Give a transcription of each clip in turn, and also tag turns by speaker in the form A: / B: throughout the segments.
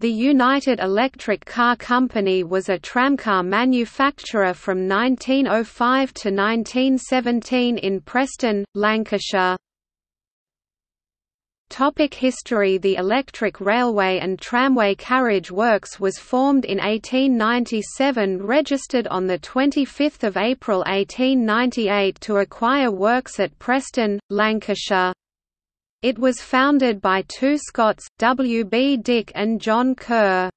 A: The United Electric Car Company was a tramcar manufacturer from 1905 to 1917 in Preston, Lancashire. Topic history The Electric Railway and Tramway Carriage Works was formed in 1897 registered on 25 April 1898 to acquire works at Preston, Lancashire. It was founded by two Scots, W. B. Dick and John Kerr.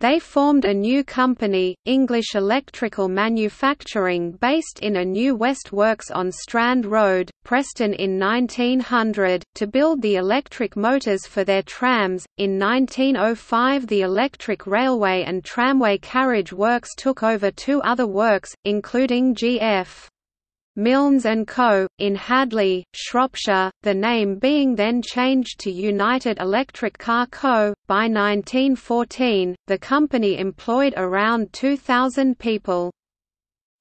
A: They formed a new company, English Electrical Manufacturing based in a new West Works on Strand Road, Preston in 1900, to build the electric motors for their trams. In 1905 the Electric Railway and Tramway Carriage Works took over two other works, including G.F. Milnes & Co., in Hadley, Shropshire, the name being then changed to United Electric Car Co. By 1914, the company employed around 2,000 people.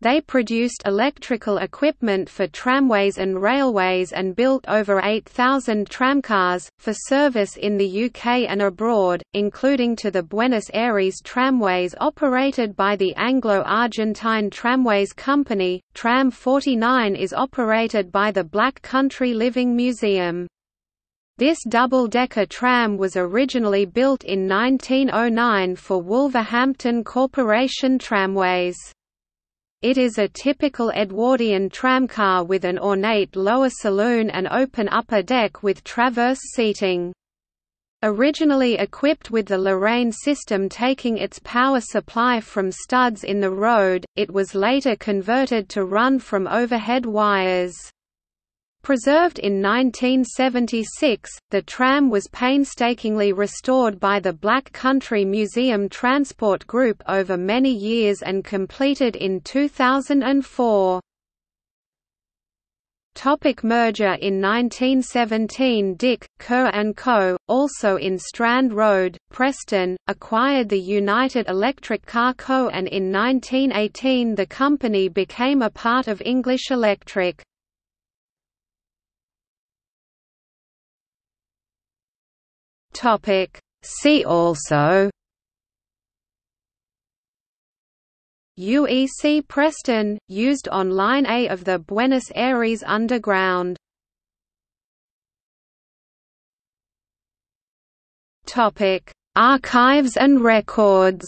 A: They produced electrical equipment for tramways and railways and built over 8,000 tramcars, for service in the UK and abroad, including to the Buenos Aires tramways operated by the Anglo-Argentine Tramways Company. Tram 49 is operated by the Black Country Living Museum. This double-decker tram was originally built in 1909 for Wolverhampton Corporation Tramways. It is a typical Edwardian tramcar with an ornate lower saloon and open upper deck with traverse seating. Originally equipped with the Lorain system taking its power supply from studs in the road, it was later converted to run from overhead wires. Preserved in 1976, the tram was painstakingly restored by the Black Country Museum Transport Group over many years and completed in 2004. Topic merger In 1917 Dick, Kerr & Co., also in Strand Road, Preston, acquired the United Electric Car Co. and in 1918 the company became a part of English Electric.
B: Topic. See also
A: UEC Preston, used on Line A of the Buenos Aires Underground. Archives and records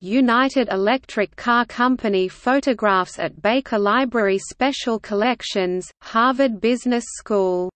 A: United Electric Car Company photographs at Baker Library Special Collections, Harvard Business School